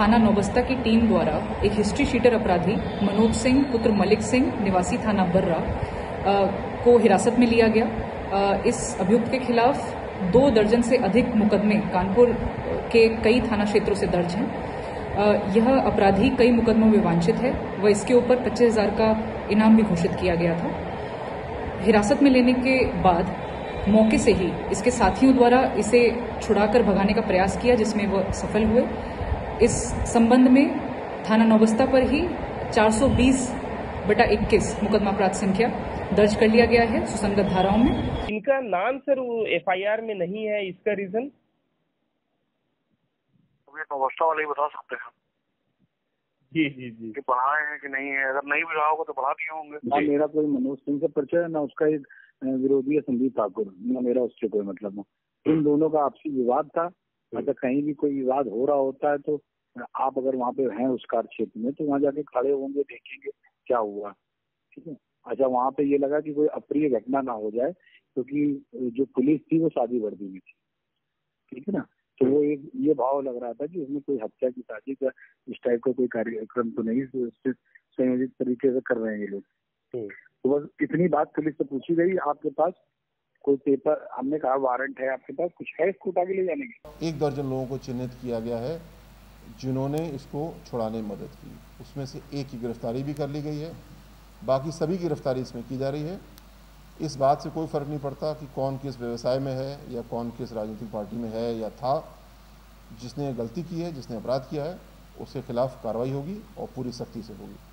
नौबस्ता की टीम द्वारा एक हिस्ट्री शीटर अपराधी मनोज सिंह पुत्र मलिक सिंह निवासी थाना बर्रा को हिरासत में लिया गया। अ, इस अभियुक्त के खिलाफ दो दर्जन से अधिक मुकदमे कानपुर के कई थाना क्षेत्रों से दर्ज हैं। यह अपराधी कई मुकदमों में वांछित है व इसके ऊपर पच्चीस हज़ार का इनाम भी घोषित किया गया था। हिरासत में लेने के बाद मौके से ही इसके साथियों द्वारा इसे छुड़ाकर भगाने का प्रयास किया जिसमें वह सफल हुए। इस संबंध में थाना नौबस्ता पर ही 420 बटा 21 मुकदमा अपराध संख्या दर्ज कर लिया गया है सुसंगत धाराओं में। इनका नाम सर वो एफआईआर में नहीं है इसका रीजन? नौबस्ता वाले ही बता सकते हैं। जी जी जी। कि बढ़ाए हैं कि नहीं है अगर नहीं भी रहा होगा तो बढ़ा दिए होंगे। ना मेरा कोई मनोज सिंह से परिचय है ना उसका एक विरोधी है संदीप ठाकुर ना मेरा उससे कोई मतलब नहीं इन दोनों का आपसी विवाद था अगर कहीं भी कोई विवाद हो रहा होता है तो आप अगर वहाँ पे हैं उस कार्य क्षेत्र में तो वहाँ जाके खड़े होंगे देखेंगे क्या हुआ। ठीक है? अच्छा वहाँ पे ये लगा कि कोई अप्रिय घटना ना हो जाए क्योंकि तो जो पुलिस थी वो शादी वर्दी में थी। ठीक है ना? तो वो एक ये भाव लग रहा था कि उसमें कोई हत्या की साजिश या इस टाइप का कोई कार्यक्रम तो नहीं तो संयोजित तरीके से कर रहे हैं ये लोग। हम्म। तो बस इतनी बात पुलिस से पूछी गई आपके पास कोई पेपर हमने कहा वारंट है आपके पास, कुछ है इसको उठा के ले जाने के एक दर्जन लोगों को चिन्हित किया गया है, जिन्होंने इसको छुड़ाने में मदद की। उसमें से एक की गिरफ्तारी भी कर ली गई है, बाकी सभी की गिरफ्तारी इसमें की जा रही है। इस बात से कोई फ़र्क नहीं पड़ता कि कौन किस व्यवसाय में है, या कौन किस राजनीतिक पार्टी में है, या था। जिसने गलती की है, जिसने अपराध किया है, उसके खिलाफ कार्रवाई होगी और पूरी सख्ती से होगी।